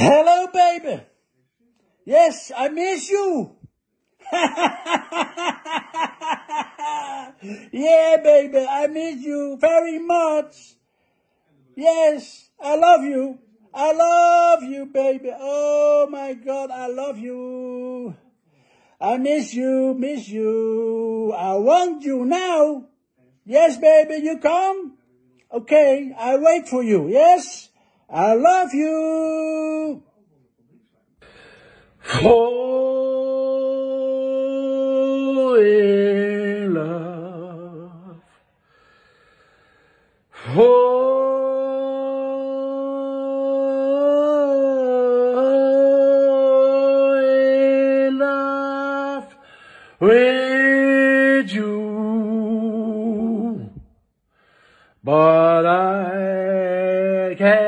Hello, baby. Yes, I miss you. yeah, baby, I miss you very much. Yes, I love you. I love you, baby. Oh my God, I love you. I miss you, miss you. I want you now. Yes, baby, you come? Okay, I wait for you. Yes, I love you fall in love. Fall in love with you, but I can't.